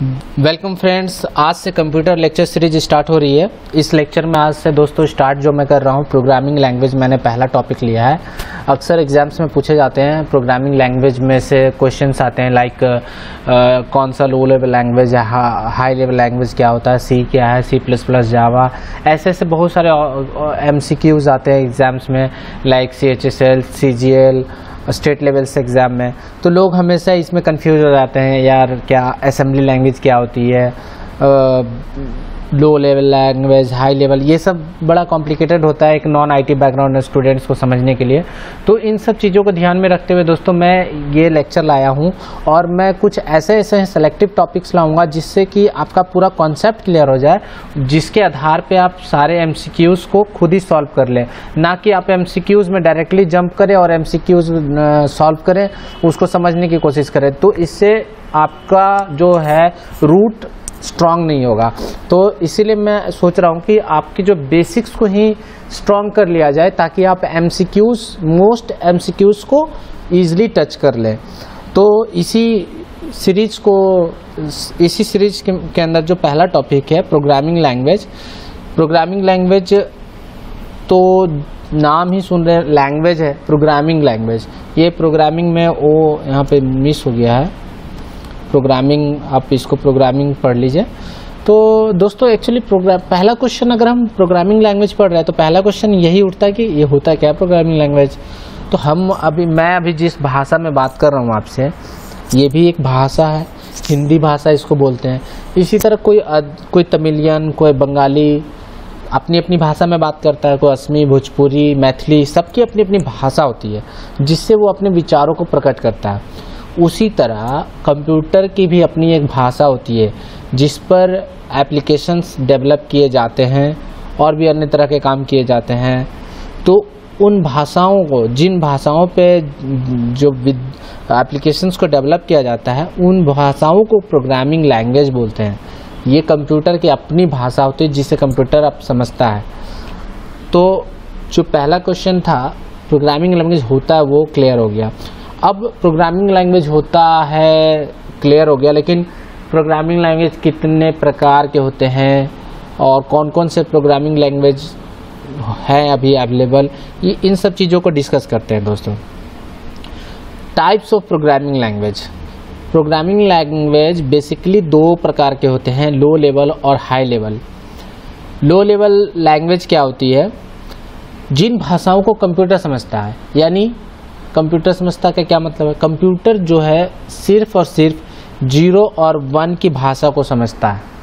Welcome friends आज से computer lecture series start हो रही है। इस लेक्चर में आज से दोस्तों स्टार्ट जो मैं कर रहा हूँ प्रोग्रामिंग लैंग्वेज मैंने पहला टॉपिक लिया है। अक्सर एग्ज़ाम्स में पूछे जाते हैं प्रोग्रामिंग लैंग्वेज में से क्वेश्चंस आते हैं लाइक like, कौन सा लो लेवल लैंग्वेज है हाई लेवल लैंग्वेज क्या होता है सी क्या है सी प्लस प्लस जावा ऐसे ऐसे बहुत सारे एम आते हैं एग्ज़ाम्स में like C H S L C G L state level से एग्ज़ाम में। तो लोग हमेशा इसमें कंफ्यूज हो जाते हैं, यार क्या असम्बली लैंग्वेज क्या होती है? Low level language high level ये सब बड़ा कॉम्प्लिकेटेड होता है एक नॉन आईटी बैकग्राउंड स्टूडेंट्स को समझने के लिए। तो इन सब चीज़ों को ध्यान में रखते हुए दोस्तों मैं ये लेक्चर लाया हूँ और मैं कुछ ऐसे ऐसे सेलेक्टिव टॉपिक्स लाऊँगा जिससे कि आपका पूरा कॉन्सेप्ट क्लियर हो जाए, जिसके आधार पर आप सारे एम को खुद ही सॉल्व कर लें। ना कि आप एम में डायरेक्टली जंप करें और एम सॉल्व करें, उसको समझने की कोशिश करें। तो इससे आपका जो है रूट स्ट्रांग नहीं होगा। तो इसीलिए मैं सोच रहा हूँ कि आपकी जो बेसिक्स को ही स्ट्रांग कर लिया जाए ताकि आप एम मोस्ट एम को ईजिली टच कर लें। तो इसी सीरीज़ को इसी सीरीज़ के, के अंदर जो पहला टॉपिक है प्रोग्रामिंग लैंग्वेज प्रोग्रामिंग लैंग्वेज तो नाम ही सुन रहे लैंग्वेज है प्रोग्रामिंग लैंग्वेज ये प्रोग्रामिंग में वो यहाँ पे मिस हो गया है। प्रोग्रामिंग आप इसको प्रोग्रामिंग पढ़ लीजिए। तो दोस्तों एक्चुअली प्रोग्राम पहला क्वेश्चन अगर हम प्रोग्रामिंग लैंग्वेज पढ़ रहे हैं तो पहला क्वेश्चन यही उठता है कि ये होता है क्या प्रोग्रामिंग लैंग्वेज तो हम अभी, मैं अभी जिस भाषा में बात कर रहा हूँ आपसे, ये भी एक भाषा है, हिंदी भाषा इसको बोलते हैं। इसी तरह कोई कोई तमिलियन, कोई बंगाली, अपनी अपनी भाषा में बात करता है, कोई असमी, भोजपुरी, मैथिली, सबकी अपनी अपनी भाषा होती है, जिससे वो अपने विचारों को प्रकट करता है। उसी तरह कंप्यूटर की भी अपनी एक भाषा होती है, जिस पर एप्लीकेशंस डेवलप किए जाते हैं और भी अन्य तरह के काम किए जाते हैं। तो उन भाषाओं को, जिन भाषाओं पे जो एप्लीकेशंस को डेवलप किया जाता है, उन भाषाओं को प्रोग्रामिंग लैंग्वेज बोलते हैं। ये कंप्यूटर की अपनी भाषा होती है, जिसे कंप्यूटर अब समझता है। तो जो पहला क्वेश्चन था प्रोग्रामिंग लैंग्वेज होता है, वो क्लियर हो गया। अब प्रोग्रामिंग लैंग्वेज होता है क्लियर हो गया, लेकिन प्रोग्रामिंग लैंग्वेज कितने प्रकार के होते हैं और कौन कौन से प्रोग्रामिंग लैंग्वेज हैं अभी अवेलेबल ये इन सब चीज़ों को डिस्कस करते हैं दोस्तों। Types of programming language programming language basically दो प्रकार के होते हैं लो लेवल और high level low level language क्या होती है? जिन भाषाओं को कंप्यूटर समझता है, यानी कंप्यूटर समझता का क्या मतलब है? कंप्यूटर जो है सिर्फ़ और सिर्फ़ ज़ीरो और वन की भाषा को समझता है।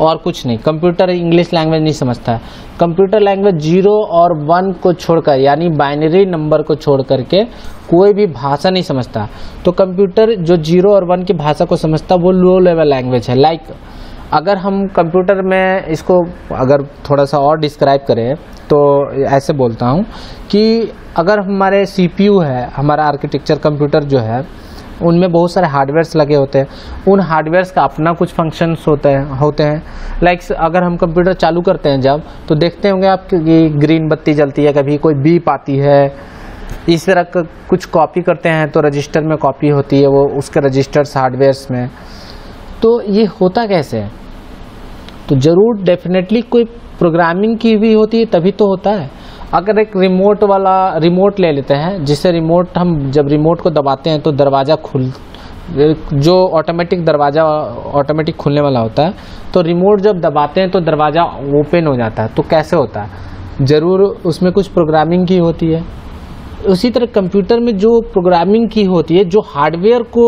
और कुछ नहीं। कंप्यूटर इंग्लिश लैंग्वेज नहीं समझता है। कंप्यूटर लैंग्वेज ज़ीरो और वन को छोड़कर, यानी बाइनरी नंबर को छोड़ करके कोई भी भाषा नहीं समझता। तो कंप्यूटर जो ज़ीरो और वन की भाषा को समझता वो लो लेवल लैंग्वेज है। लाइक अगर हम कंप्यूटर में इसको अगर थोड़ा सा और डिस्क्राइब करें तो ऐसे बोलता हूँ कि अगर हमारे सीपीयू है, हमारा आर्किटेक्चर कंप्यूटर जो है, उनमें बहुत सारे हार्डवेयर्स लगे होते हैं। उन हार्डवेयर्स का अपना कुछ फ़ंक्शंस होते हैं होते हैं। लाइक अगर हम कंप्यूटर चालू करते हैं जब तो देखते होंगे आप कि ग्रीन बत्ती जलती है, कभी कोई बीप आती है। इस तरह का कुछ कॉपी करते हैं तो रजिस्टर में कॉपी होती है वो, उसके रजिस्टर्स हार्डवेयर्स में। तो ये होता कैसे है? तो ज़रूर डेफिनेटली कोई प्रोग्रामिंग की भी होती है, तभी तो होता है। अगर एक रिमोट वाला रिमोट ले लेते हैं जिससे रिमोट हम जब रिमोट को दबाते हैं तो दरवाज़ा खुल, जो ऑटोमेटिक दरवाज़ा ऑटोमेटिक खुलने वाला होता है तो रिमोट जब दबाते हैं तो दरवाज़ा ओपन हो जाता है। तो कैसे होता है? ज़रूर उसमें कुछ प्रोग्रामिंग की होती है। उसी तरह कंप्यूटर में जो प्रोग्रामिंग की होती है, जो हार्डवेयर को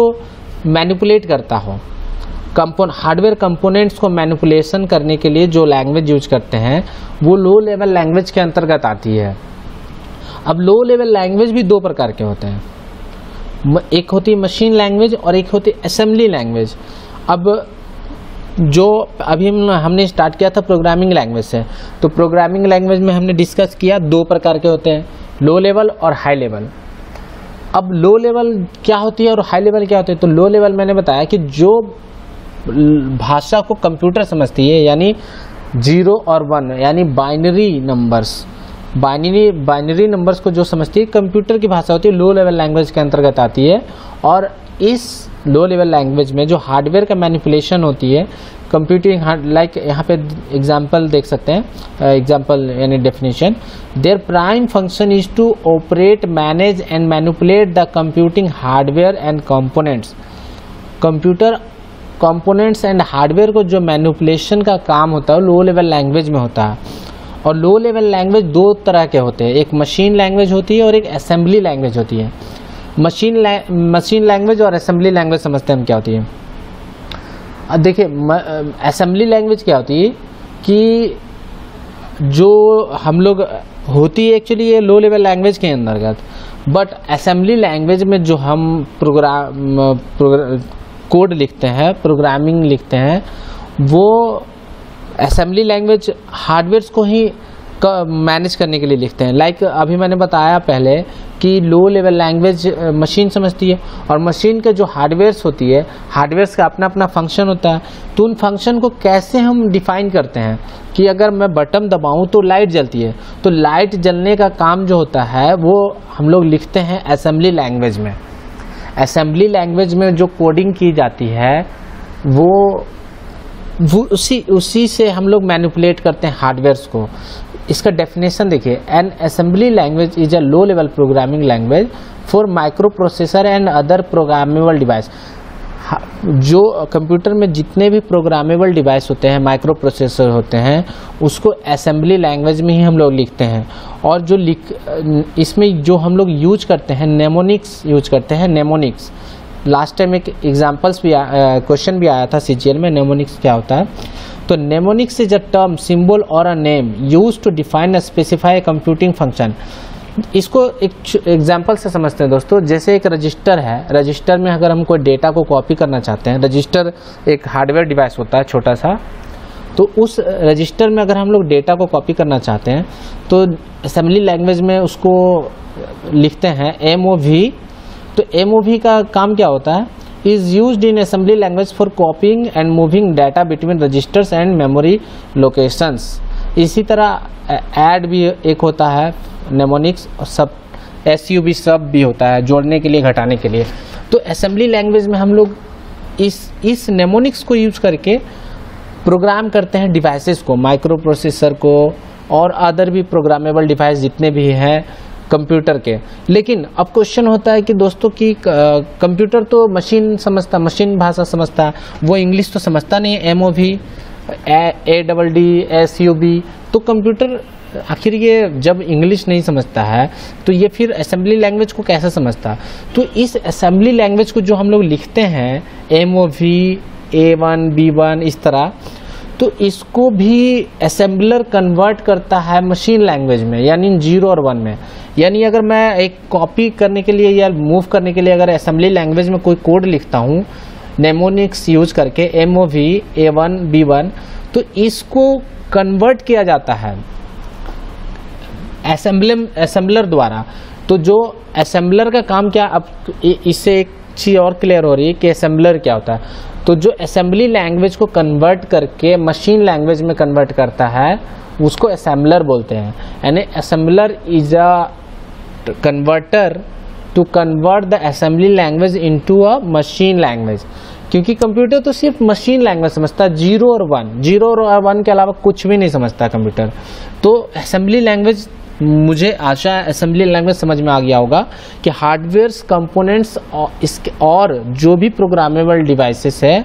मैनिपुलेट करता हो कंपोन, हार्डवेयर कंपोनेंट्स को मैनिपुलेशन करने के लिए जो लैंग्वेज यूज़ करते हैं, वो लो लेवल लैंग्वेज के अंतर्गत आती है। अब लो लेवल लैंग्वेज भी दो प्रकार के होते हैं। एक होती है मशीन लैंग्वेज और एक होती है असेंबली लैंग्वेज अब जो, अभी हम, हमने स्टार्ट किया था प्रोग्रामिंग लैंग्वेज से। तो प्रोग्रामिंग लैंग्वेज में हमने डिस्कस किया दो प्रकार के होते हैं लो लेवल और हाई लेवल अब लो लेवल क्या होती है और हाई लेवल क्या होती है? तो लो लेवल मैंने बताया कि जो भाषा को कंप्यूटर समझती है, यानी ज़ीरो और वन, यानी binary numbers binary binary numbers को जो समझती है, कंप्यूटर की भाषा होती है लो लेवल लैंग्वेज के अंतर्गत आती है। और इस लो लेवल लैंग्वेज में जो हार्डवेयर का मैनिपुलेशन होती है कंप्यूटिंग लाइक यहाँ पे एग्जांपल देख सकते हैं एग्जांपल यानी definition their prime function is to operate manage and manipulate the computing hardware and components computer components and hardware को जो मैनिपुलेशन का काम होता है लो लेवल लैंग्वेज में होता है। और लो लेवल लैंग्वेज दो तरह के होते हैं। एक मशीन लैंग्वेज होती है और एक असेंबली लैंग्वेज होती है। मशीन मशीन लैंग्वेज और असेंबली लैंग्वेज समझते हैं हम क्या होती है। देखिए असेंबली लैंग्वेज क्या होती है कि जो हम लोग, होती है एक्चुअली ये लो लेवल लैंग्वेज के अंतर्गत। बट असेंबली लैंग्वेज में जो हम प्रोग्राम कोड लिखते हैं प्रोग्रामिंग लिखते हैं वो असेंबली लैंग्वेज हार्डवेयर को ही मैनेज करने के लिए लिखते हैं। लाइक like, अभी मैंने बताया पहले कि लो लेवल लैंग्वेज मशीन समझती है और मशीन के जो हार्डवेयर्स होती है हार्डवेयर्स का अपना अपना फ़ंक्शन होता है तो उन फ़ंक्शन को कैसे हम डिफाइन करते हैं कि अगर मैं बटन दबाऊं तो लाइट जलती है? तो लाइट जलने का काम जो होता है वो हम लोग लिखते हैं असेंबली लैंग्वेज में। असेंबली लैंग्वेज में जो कोडिंग की जाती है, वो वो उसी उसी से हम लोग मैनिपुलेट करते हैं हार्डवेयर्स को। इसका डेफिनेशन देखिए an assembly language is a low level programming language for microprocessor and other programmable device जो कंप्यूटर में जितने भी प्रोग्रामेबल डिवाइस होते हैं माइक्रो प्रोसेसर होते हैं, उसको असेंबली लैंग्वेज में ही हम लोग लिखते हैं। और जो लिख, इसमें जो हम लोग यूज़ करते हैं नेमोनिक्स यूज़ करते हैं नेमोनिक्स लास्ट टाइम एक एग्जाम्पल्स भी क्वेश्चन भी आया था सीजीएल में नेमोनिक्स क्या होता है? तो mnemonics is a term symbol और a name use to define a specify computing function इसको एक एग्ज़ाम्पल से समझते हैं दोस्तों। जैसे एक रजिस्टर है रजिस्टर में अगर हम कोई डेटा को कॉपी करना चाहते हैं रजिस्टर एक हार्डवेयर डिवाइस होता है छोटा सा तो उस रजिस्टर में अगर हम लोग डेटा को कॉपी करना चाहते हैं तो असेंबली लैंग्वेज में उसको लिखते हैं एम ओ वी तो एम ओ वी का काम क्या होता है? Is used in assembly language for copying and moving data between registers and memory locations इसी तरह ऐड भी एक होता है। नेमोनिक्स और सब एस यू भी सब भी होता है, जोड़ने के लिए, घटाने के लिए। तो असेंबली लैंग्वेज में हम लोग इस इस नेमोनिक्स को यूज़ करके प्रोग्राम करते हैं डिवाइसेस को माइक्रो प्रोसेसर को और अदर भी प्रोग्रामेबल डिवाइस जितने भी हैं कंप्यूटर के। लेकिन अब क्वेश्चन होता है कि दोस्तों की कंप्यूटर तो मशीन समझता मशीन भाषा समझता, वो इंग्लिश तो समझता नहीं है M O V A double D S U B तो कंप्यूटर आखिर ये जब इंग्लिश नहीं समझता है तो ये फिर असेंबली लैंग्वेज को कैसे समझता? तो इस असेंबली लैंग्वेज को जो हम लोग लिखते हैं M O V A one B one इस तरह तो इसको भी असेंबलर कन्वर्ट करता है मशीन लैंग्वेज में, यानी ज़ीरो और वन में। यानी अगर मैं एक कॉपी करने के लिए या मूव करने के लिए अगर असेंबली लैंग्वेज में कोई कोड लिखता हूँ नेमोनिक्स यूज़ करके M O V A one B one तो इसको कन्वर्ट किया जाता है। असेंबलर असेंबलर द्वारा। तो जो असेंबलर का काम क्या, अब इससे एक चीज़ और क्लियर हो रही है कि असेंबलर क्या होता है। तो जो असेंबली लैंग्वेज को कन्वर्ट करके मशीन लैंग्वेज में कन्वर्ट करता है, उसको असेंबलर बोलते हैं। यानी assembler is a converter to convert the assembly language into a machine language क्योंकि कंप्यूटर तो सिर्फ़ मशीन लैंग्वेज समझता है ज़ीरो और वन ज़ीरो और वन के अलावा कुछ भी नहीं समझता कंप्यूटर तो असेंबली लैंग्वेज मुझे आशा है असेंबली लैंग्वेज समझ में आ गया होगा कि हार्डवेयर कंपोनेंट्स इसके और जो भी प्रोग्रामेबल डिवाइसेस है,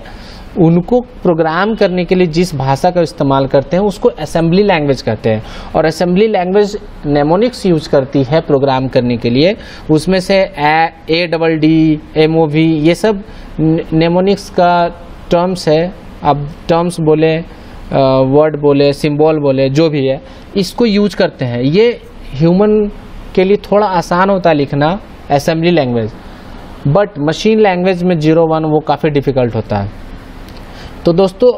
उनको प्रोग्राम करने के लिए जिस भाषा का इस्तेमाल करते हैं, उसको असेंबली लैंग्वेज कहते हैं। और असेंबली लैंग्वेज नेमोनिक्स यूज़ करती है प्रोग्राम करने के लिए। उसमें से A double D M O V ये सब नेमोनिक्स का टर्म्स है। अब टर्म्स बोले वर्ड बोले सिंबल बोले, जो भी है, इसको यूज़ करते हैं। ये ह्यूमन के लिए थोड़ा आसान होता है लिखना assembly language but machine language में ज़ीरो वन वो काफ़ी डिफ़िकल्ट होता है। तो दोस्तों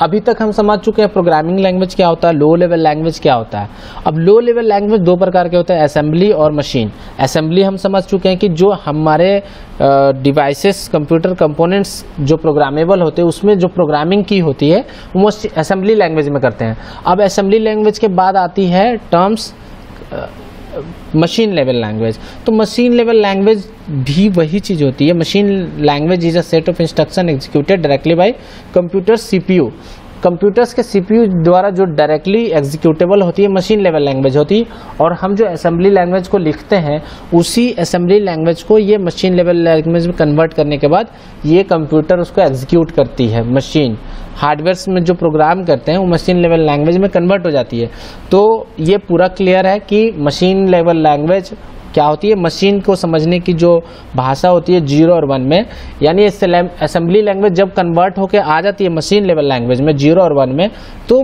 अभी तक हम समझ चुके हैं प्रोग्रामिंग लैंग्वेज क्या होता है लो लेवल लैंग्वेज क्या होता है। अब लो लेवल लैंग्वेज दो प्रकार के होते हैं असेंबली और मशीन असेंबली हम समझ चुके हैं कि जो हमारे डिवाइसेस कंप्यूटर कंपोनेंट्स जो प्रोग्रामेबल होते हैं, उसमें जो प्रोग्रामिंग की होती है, वो असेंबली लैंग्वेज में करते हैं। अब असेंबली लैंग्वेज के बाद आती है टर्म्स मशीन लेवल लैंग्वेज तो मशीन लेवल लैंग्वेज भी वही चीज़ होती है। Machine language is a set of instruction executed directly by computer CPU computers के सीपीयू द्वारा जो डायरेक्टली एग्जीक्यूटेबल होती है मशीन लेवल लैंग्वेज होती है, और हम जो असेंबली लैंग्वेज को लिखते हैं, उसी असेंबली लैंग्वेज को ये मशीन लेवल लैंग्वेज में कन्वर्ट करने के बाद ये कंप्यूटर उसको एग्जीक्यूट करती है मशीन हार्डवेयर में जो प्रोग्राम करते हैं, वो मशीन लेवल लैंग्वेज में कन्वर्ट हो जाती है. तो ये पूरा क्लियर है कि मशीन लेवल लैंग्वेज क्या होती है? मशीन को समझने की जो भाषा होती है ज़ीरो और वन में, यानी असेंबली लैंग्वेज जब कन्वर्ट होकर आ जाती है मशीन लेवल लैंग्वेज में ज़ीरो और वन में तो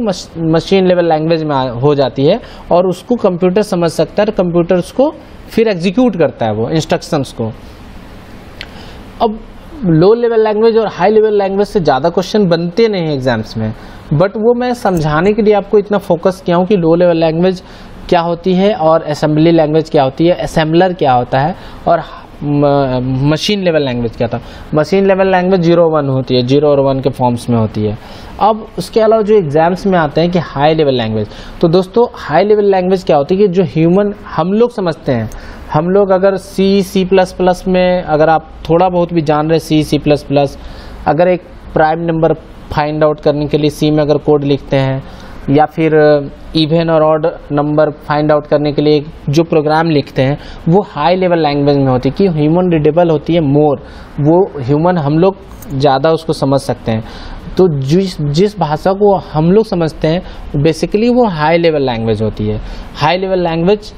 मशीन लेवल लैंग्वेज में हो जाती है और उसको कंप्यूटर समझ सकता है कंप्यूटर उसको फिर एग्जीक्यूट करता है वो इंस्ट्रक्शंस को। अब लो लेवल लैंग्वेज और हाई लेवल लैंग्वेज से ज़्यादा क्वेश्चन बनते नहीं एग्ज़ाम्स में बट वो मैं समझाने के लिए आपको इतना फोकस किया हूँ कि लो लेवल लैंग्वेज क्या होती है और असेंबली लैंग्वेज क्या होती है असेंबलर क्या होता है और मशीन लेवल लैंग्वेज क्या था machine level language zero one होती है ज़ीरो और वन के फॉर्म्स में होती है। अब उसके अलावा जो एग्ज़ाम्स में आते हैं कि हाई लेवल लैंग्वेज तो दोस्तों हाई लेवल लैंग्वेज क्या होती है कि जो ह्यूमन हम लोग समझते हैं। हम लोग अगर सी सी प्लस प्लस में अगर आप थोड़ा बहुत भी जान रहे सी सी प्लस प्लस अगर एक प्राइम नंबर फाइंड आउट करने के लिए सी में अगर कोड लिखते हैं या फिर इवन और ऑड नंबर फाइंड आउट करने के लिए जो प्रोग्राम लिखते हैं, वो हाई लेवल लैंग्वेज में होती है कि ह्यूमन रीडेबल होती है मोर वो ह्यूमन हम लोग ज़्यादा उसको समझ सकते हैं। तो जिस जिस भाषा को हम लोग समझते हैं बेसिकली वो हाई लेवल लैंग्वेज होती है। हाई लेवल लैंग्वेज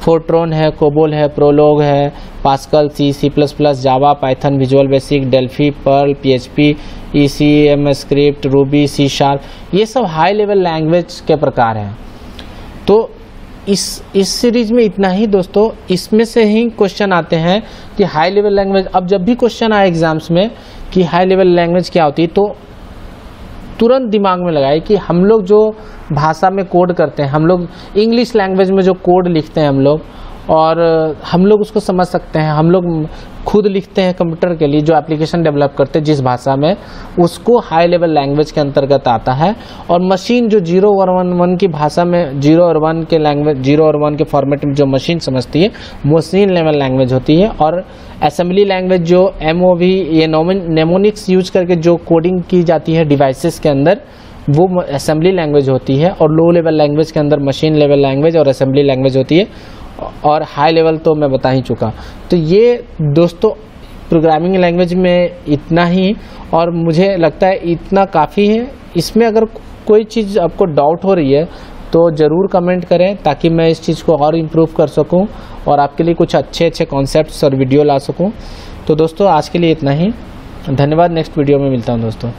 फोर्ट्रॉन है कोबोल है प्रोलोग है Pascal C C plus plus Java Python Visual Basic Delphi Perl P H P E C M script Ruby C sharp ये सब high level language के प्रकार हैं। तो इस इस सीरीज़ में इतना ही दोस्तों, इसमें से ही क्वेश्चन आते हैं कि हाई लेवल लैंग्वेज अब जब भी क्वेश्चन आए एग्ज़ाम्स में कि हाई लेवल लैंग्वेज क्या होती है तो तुरंत दिमाग में लगाए कि हम लोग जो भाषा में कोड करते हैं, हम लोग इंग्लिश लैंग्वेज में जो कोड लिखते हैं हम लोग और हम लोग उसको समझ सकते हैं। हम लोग खुद लिखते हैं कंप्यूटर के लिए जो एप्लीकेशन डेवलप करते हैं जिस भाषा में, उसको हाई लेवल लैंग्वेज के अंतर्गत आता है। और मशीन जो ज़ीरो और वन वन की भाषा में ज़ीरो और वन के लैंग्वेज ज़ीरो और वन के फॉर्मेट में जो मशीन समझती है मशीन लेवल लैंग्वेज होती है। और असेंबली लैंग्वेज जो एम ओ वी ये नेमोनिक्स यूज़ करके जो कोडिंग की जाती है डिवाइसेस के अंदर, वो असेंबली लैंग्वेज होती है। और लो लेवल लैंग्वेज के अंदर मशीन लेवल लैंग्वेज और असेंबली लैंग्वेज होती है। और हाई लेवल तो मैं बता ही चुका। तो ये दोस्तों प्रोग्रामिंग लैंग्वेज में इतना ही, और मुझे लगता है इतना काफ़ी है। इसमें अगर कोई चीज़ आपको डाउट हो रही है तो ज़रूर कमेंट करें, ताकि मैं इस चीज़ को और इम्प्रूव कर सकूँ, और आपके लिए कुछ अच्छे अच्छे कॉन्सेप्ट्स और वीडियो ला सकूँ। तो दोस्तों, आज के लिए इतना ही। धन्यवाद नेक्स्ट वीडियो में मिलता हूँ दोस्तों।